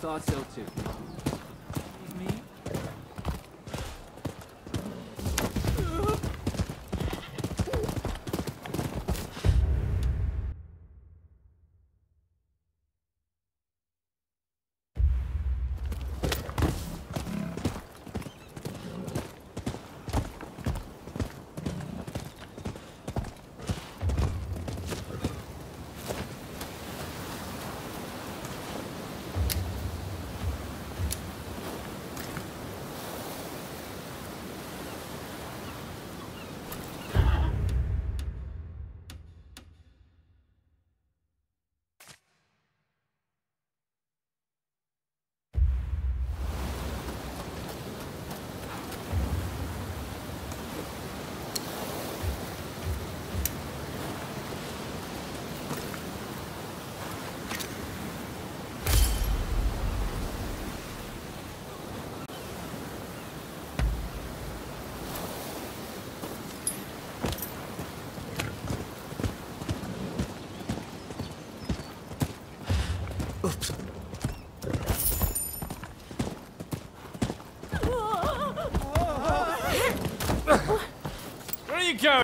thought so too. Me? Oops. Where are you going?